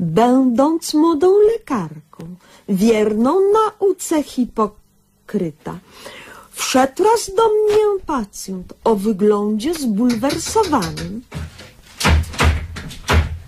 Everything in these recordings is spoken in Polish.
będąc młodą lekarką, wierną nauce hipokryta, wszedł raz do mnie pacjent o wyglądzie zbulwersowanym.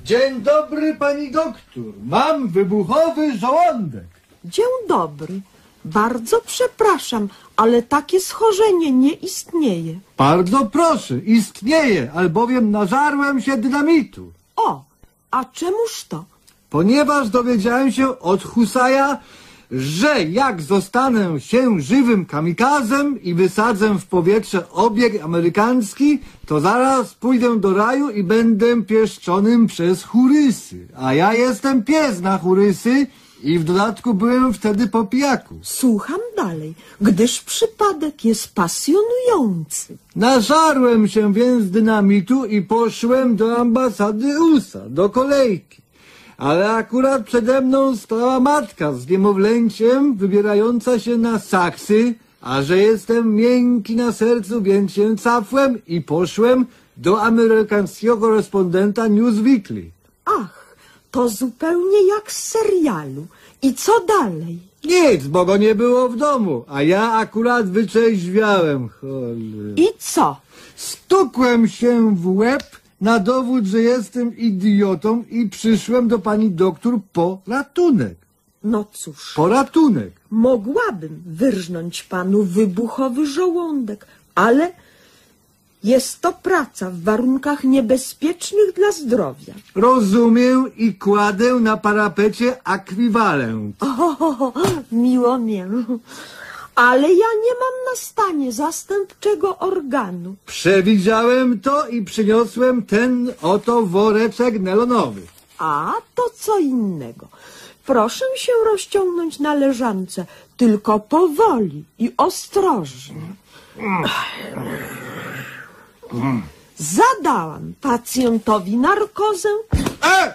Dzień dobry, pani doktor. Mam wybuchowy żołądek. Dzień dobry. Bardzo przepraszam, ale takie schorzenie nie istnieje. Bardzo proszę, istnieje, albowiem nażarłem się dynamitu. O, a czemuż to? Ponieważ dowiedziałem się od Husaja, że jak zostanę się żywym kamikazem i wysadzę w powietrze obieg amerykański, to zaraz pójdę do raju i będę pieszczonym przez churysy. A ja jestem pies na churysy i w dodatku byłem wtedy po pijaku. Słucham dalej, gdyż przypadek jest pasjonujący. Nażarłem się więc dynamitu i poszłem do ambasady USA, do kolejki. Ale akurat przede mną stała matka z niemowlęciem wybierająca się na saksy, a że jestem miękki na sercu, więc się cafłem i poszłem do amerykańskiego korespondenta Newsweekly. Ach, to zupełnie jak z serialu. I co dalej? Nic, bo go nie było w domu, a ja akurat wyczeźwiałem, cholera. I co? Stukłem się w łeb na dowód, że jestem idiotą i przyszłem do pani doktor po ratunek. No cóż, Po ratunek. mogłabym wyrżnąć panu wybuchowy żołądek, ale jest to praca w warunkach niebezpiecznych dla zdrowia. Rozumiem i kładę na parapecie akwiwalent. O, miło mię. Ale ja nie mam na stanie zastępczego organu. Przewidziałem to i przyniosłem ten oto woreczek nelonowy. A to co innego. Proszę się rozciągnąć na leżance, tylko powoli i ostrożnie. Zadałam pacjentowi narkozę, E!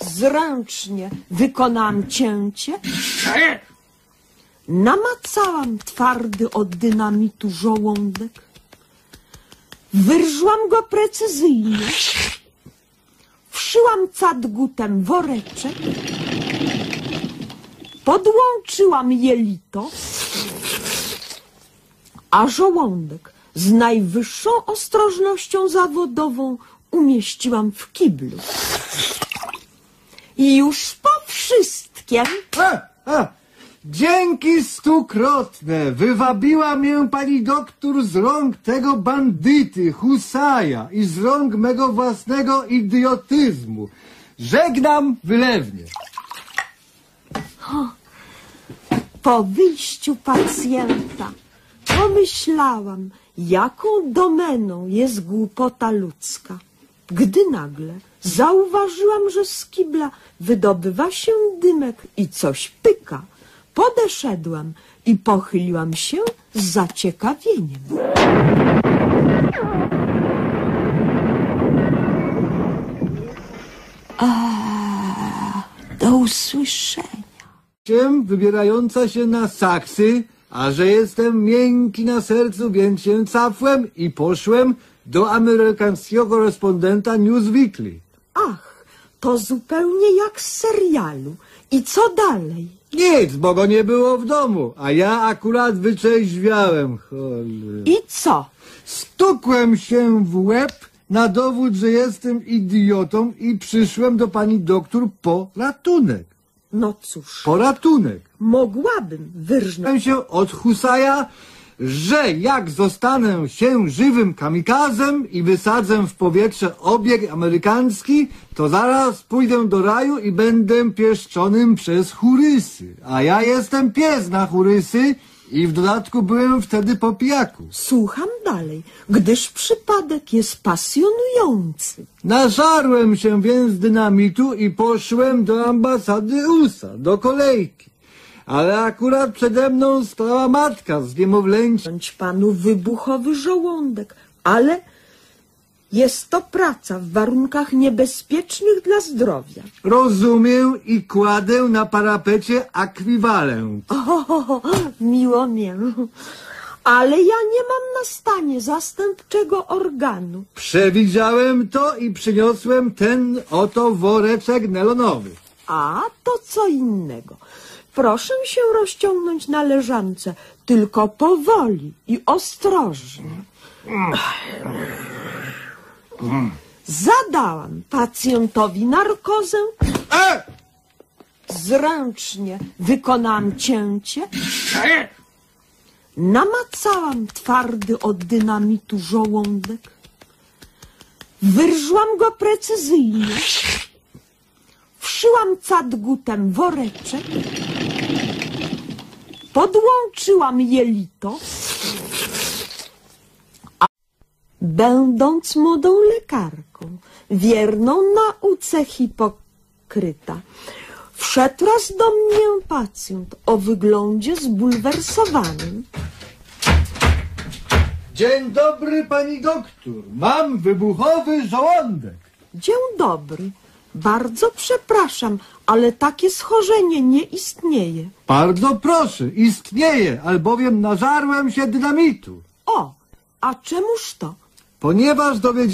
zręcznie wykonałam cięcie, namacałam twardy od dynamitu żołądek, wyrżłam go precyzyjnie, wszyłam cadgutem woreczek, podłączyłam jelito, a żołądek z najwyższą ostrożnością zawodową umieściłam w kiblu. I już po wszystkim E! E! Dzięki stukrotne wywabiła mnie pani doktor z rąk tego bandyty, Husaja i z rąk mego własnego idiotyzmu. Żegnam wylewnie. po wyjściu pacjenta pomyślałam, jaką domeną jest głupota ludzka. Gdy nagle zauważyłam, że z kibla wydobywa się dymek i coś. Podeszedłam i pochyliłam się z zaciekawieniem. A, do usłyszenia. Się wybierająca się na saksy, a że jestem miękki na sercu, więc się cafłem i poszłem do amerykańskiego korespondenta Newsweekly. To zupełnie jak z serialu. I co dalej? Nic, bo go nie było w domu, a ja akurat wyczeźwiałem, cholera. I co? Stukłem się w łeb na dowód, że jestem idiotą i przyszłem do pani doktor po ratunek. No cóż, Po ratunek. mogłabym wyrżnąć. Dowiedziałem się od Husaja, że jak zostanę się żywym kamikazem i wysadzę w powietrze obieg amerykański, to zaraz pójdę do raju i będę pieszczonym przez churysy. A ja jestem pies na churysy i w dodatku byłem wtedy po pijaku. Słucham dalej, gdyż przypadek jest pasjonujący. Nażarłem się więc dynamitu i poszłem do ambasady USA, do kolejki. Ale akurat przede mną stała matka z niemowlęciem. Panu wybuchowy żołądek, ale jest to praca w warunkach niebezpiecznych dla zdrowia. Rozumiem i kładę na parapecie akwiwalent. O, miło mię. Ale ja nie mam na stanie zastępczego organu. Przewidziałem to i przyniosłem ten oto woreczek nelonowy. A to co innego. Proszę się rozciągnąć na leżance, tylko powoli i ostrożnie. Zadałam pacjentowi narkozę, E! zręcznie wykonałam cięcie, namacałam twardy od dynamitu żołądek, wyrżłam go precyzyjnie, wszyłam cadgutem woreczek, podłączyłam jelito, a będąc młodą lekarką, wierną nauce hipokryta, wszedł raz do mnie pacjent o wyglądzie zbulwersowanym. Dzień dobry, pani doktor. Mam wybuchowy żołądek. Dzień dobry. Bardzo przepraszam, ale takie schorzenie nie istnieje. Bardzo proszę, istnieje, albowiem nażarłem się dynamitu. O, a czemuż to? Ponieważ dowiedziałem